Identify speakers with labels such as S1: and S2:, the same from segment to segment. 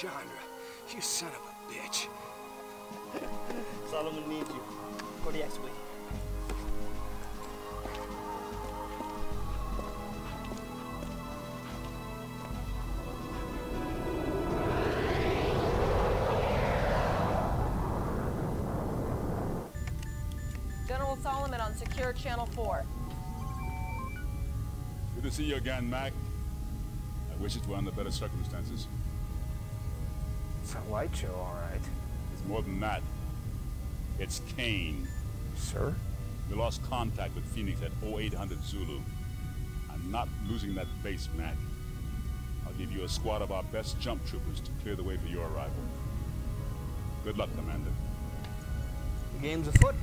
S1: Chandra, you son of a bitch.
S2: Solomon needs you. Kodiak's waiting.
S3: Secure channel 4.
S4: Good to see you again, Mac. I wish it were under better circumstances.
S1: It's a light show, all right.
S4: It's more than that. It's Kane.
S1: Sir?
S4: We lost contact with Phoenix at 0800 Zulu. I'm not losing that base, Mac. I'll give you a squad of our best jump troopers to clear the way for your arrival. Good luck, Commander.
S2: The game's afoot.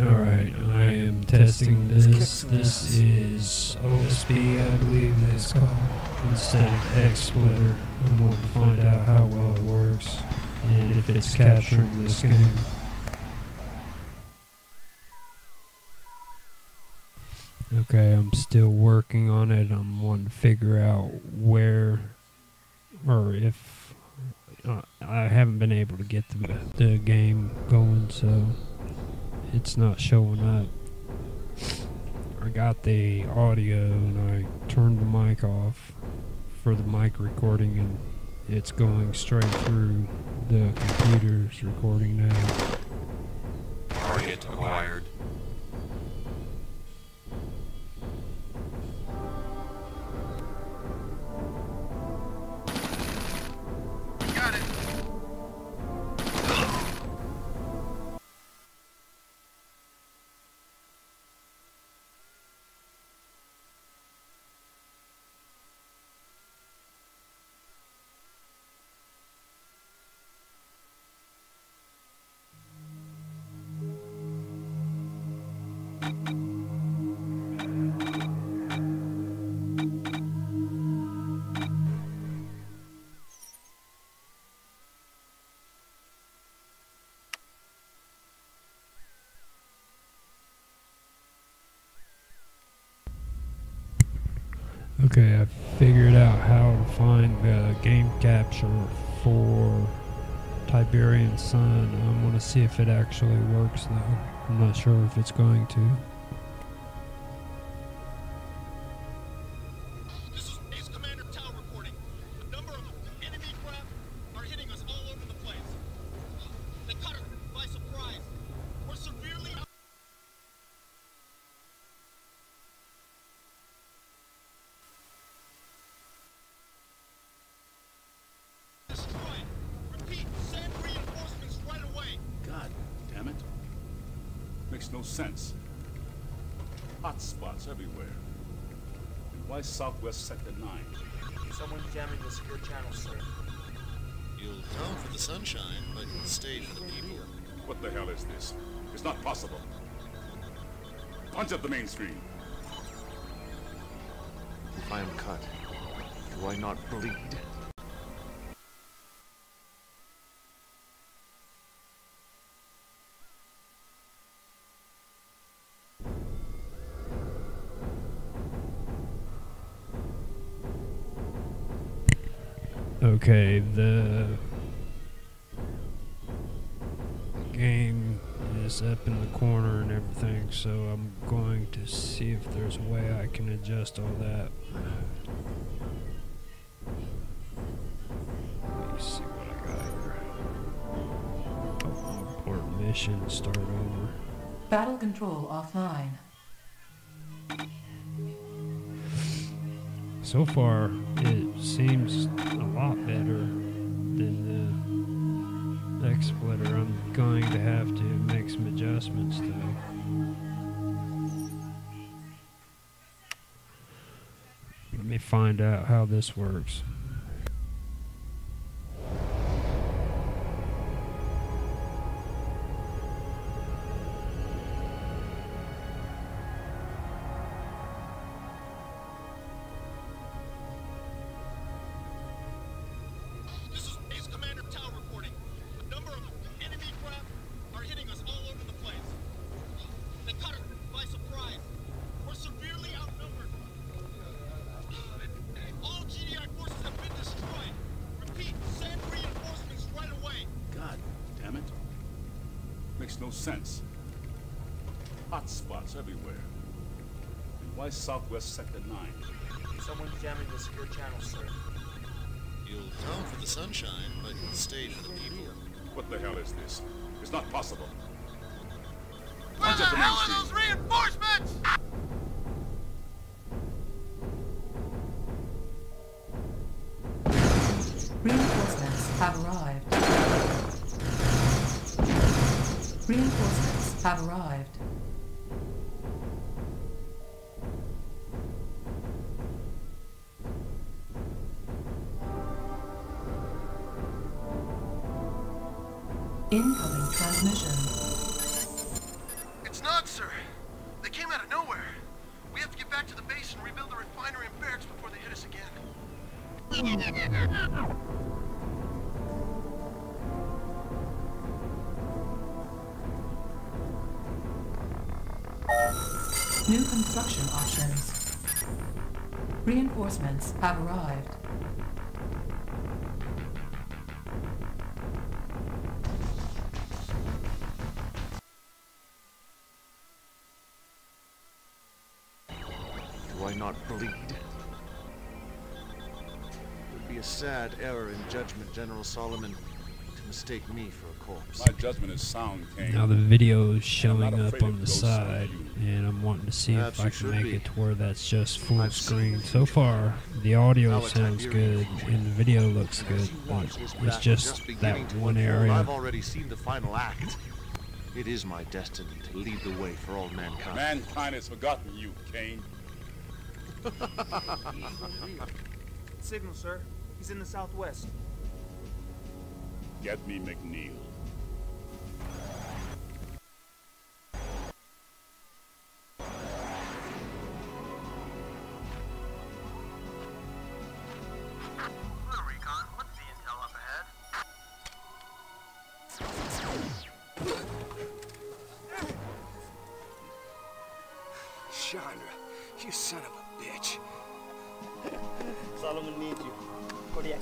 S5: Alright, I am testing this. This is OSB, I believe it's called, instead of X-Splitter. I want to find out how well it works, and if it's capturing this game. Okay, I'm still working on it. I'm wanting to figure out where, or if, uh, I haven't been able to get the, the game going, so it's not showing up. I got the audio and I turned the mic off for the mic recording and it's going straight through the computer's recording now.
S6: Target acquired.
S5: Okay, I figured out how to find the game capture for Tiberian Sun. I'm gonna see if it actually works though. I'm not sure if it's going to.
S4: No sense. Hot spots everywhere. And why Southwest Sector 9?
S2: Someone's jamming the secure channel, sir.
S7: You'll come for the sunshine, but you'll stay for the people.
S4: What the hell is this? It's not possible. Punch up the mainstream.
S6: If I am cut, do I not bleed?
S5: Okay, the game is up in the corner and everything, so I'm going to see if there's a way I can adjust all that. Let me see what I got here. Oh, abort mission, start over.
S8: Battle control offline.
S5: So far, it seems a lot better than the X splitter. I'm going to have to make some adjustments though. Let me find out how this works.
S4: Sense. Hot spots everywhere. And why Southwest Sector 9?
S2: Someone's jamming the secure channel, sir.
S7: You'll come for the sunshine, but you'll stay for the people.
S4: What the hell is this? It's not possible.
S9: Where the hell are those reinforcements?
S8: Reinforcements have arrived. Reinforcements have arrived. Incoming transmission.
S9: It's not, sir. They came out of nowhere. We have to get back to the base and rebuild the refinery and barracks before they hit us again.
S8: Reinforcements have arrived.
S6: Do I not bleed? It would be a sad error in judgment, General Solomon, mistake me for a corpse.
S4: My judgment is sound, Kane.
S5: Now the video is showing up on the side, and I'm wanting to see
S6: Perhaps
S5: if I can make
S6: be.
S5: it to where that's just full
S6: I've
S5: screen. So far, the audio
S6: Our
S5: sounds good, and the video looks good, but it's
S6: battle
S5: just that one area.
S6: I've already seen the final act. It is my destiny to lead the way for all mankind.
S4: Mankind has forgotten you, Kane.
S2: Signal, sir. He's in the southwest.
S4: Get me McNeil.
S9: Blue Recon, what's the intel up ahead?
S1: Chandra, you son of a bitch.
S2: Solomon needs you. For the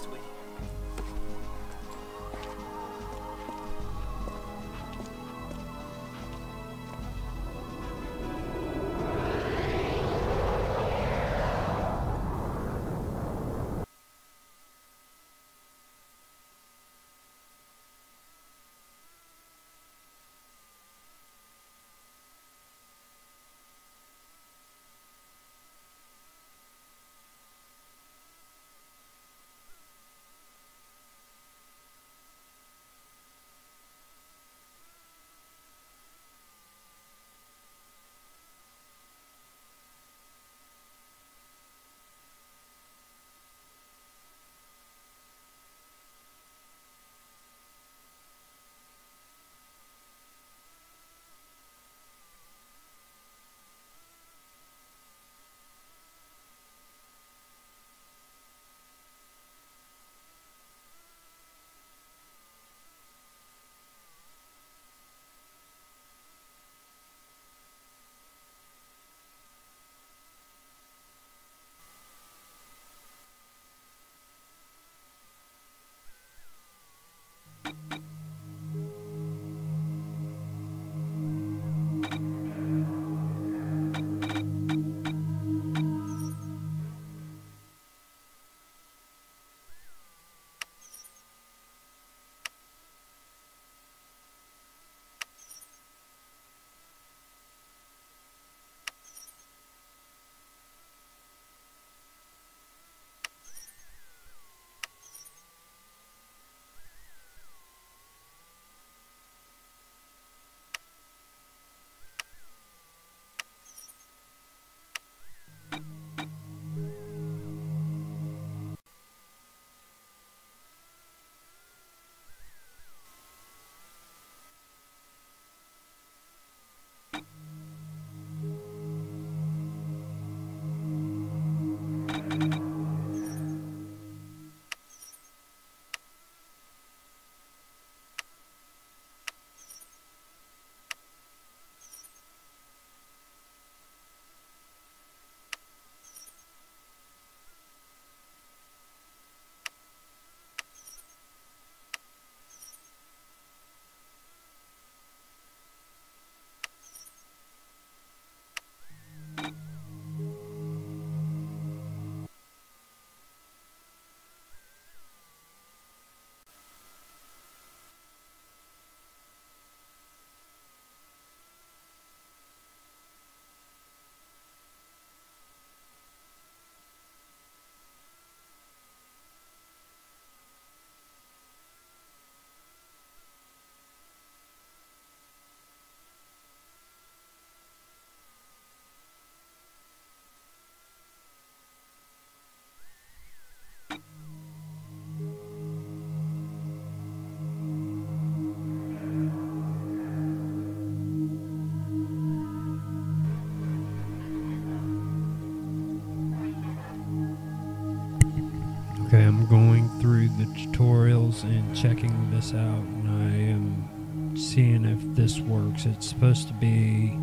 S5: the tutorials and checking this out, and I am seeing if this works. It's supposed to be.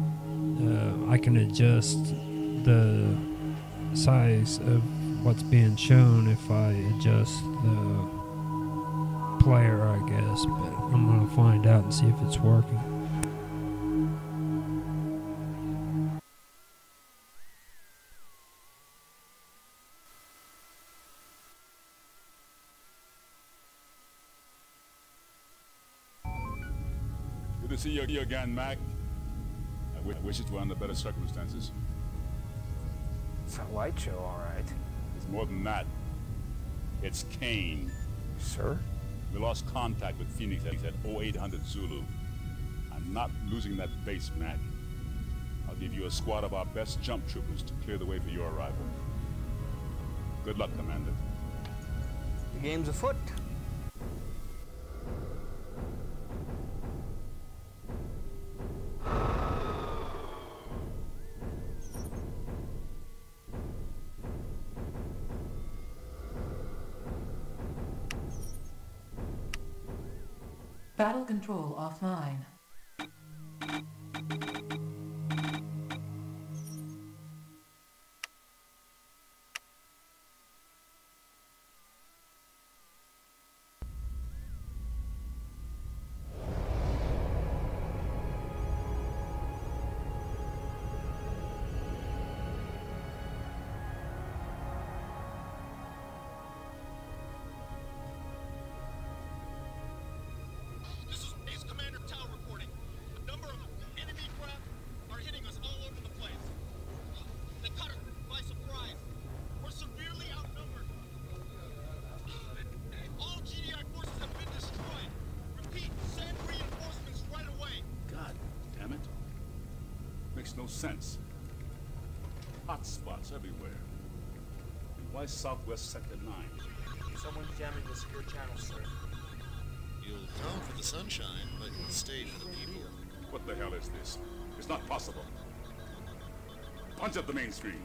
S5: Uh, I can adjust the size of what's being shown if I adjust the player, I guess, but I'm gonna find out and see if it's working.
S4: To see you again, Mac. I I wish it were under better circumstances.
S1: It's a light show, all right.
S4: It's more than that. It's Kane.
S1: Sir?
S4: We lost contact with Phoenix at at 0800 Zulu. I'm not losing that base, Mac. I'll give you a squad of our best jump troopers to clear the way for your arrival. Good luck, Commander.
S1: The game's afoot.
S8: Battle control offline.
S4: Sense. Hot spots everywhere. Why Southwest Sector 9?
S2: Someone's jamming the secure channel, sir.
S7: You'll come for the sunshine, but you'll stay for the people.
S4: What the hell is this? It's not possible. Punch up the main screen.